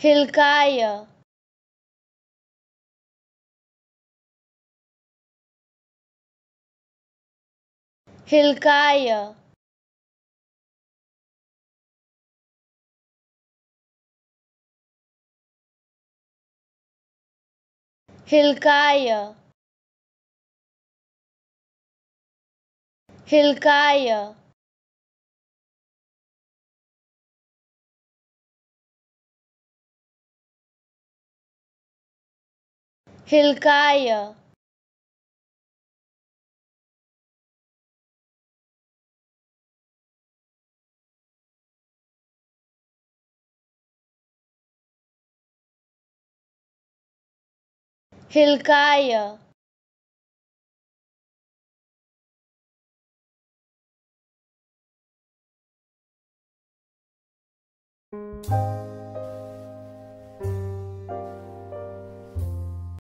Hilkiah. Hilkiah. Hilkiah. Hilkiah. हिलकाय हिलकाय